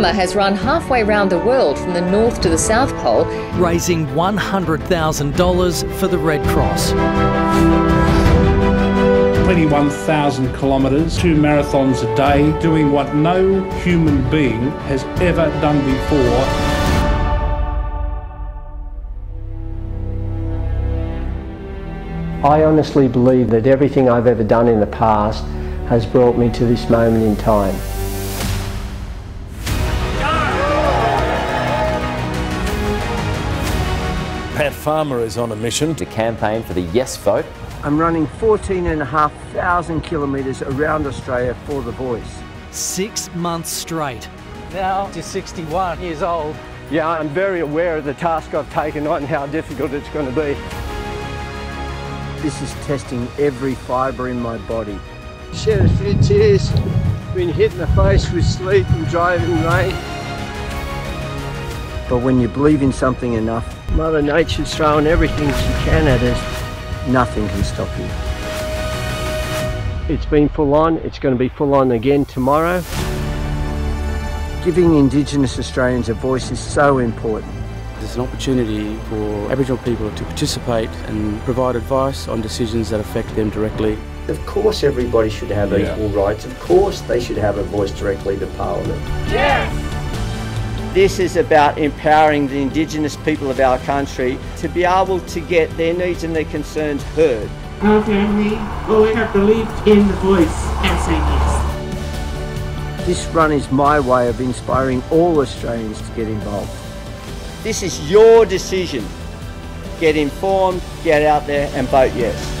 Farmer has run halfway round the world from the North to the South Pole, raising $100,000 for the Red Cross. 21,000 kilometres, two marathons a day, doing what no human being has ever done before. I honestly believe that everything I've ever done in the past has brought me to this moment in time. Pat Farmer is on a mission to campaign for the yes vote. I'm running 14,500 kilometres around Australia for The Voice. Six months straight. Now to 61 years old. Yeah, I'm very aware of the task I've taken on and how difficult it's going to be. This is testing every fibre in my body. Shed a few tears, been hit in the face with sleet and driving rain. But when you believe in something enough, Mother Nature's throwing everything she can at us. Nothing can stop you. It's been full on, it's going to be full on again tomorrow. Giving Indigenous Australians a voice is so important. There's an opportunity for Aboriginal people to participate and provide advice on decisions that affect them directly. Of course everybody should have yeah. equal rights. Of course they should have a voice directly to Parliament. Yes! This is about empowering the Indigenous people of our country to be able to get their needs and their concerns heard. Our family always have believed in the voice and saying yes. This run is my way of inspiring all Australians to get involved. This is your decision. Get informed, get out there and vote yes.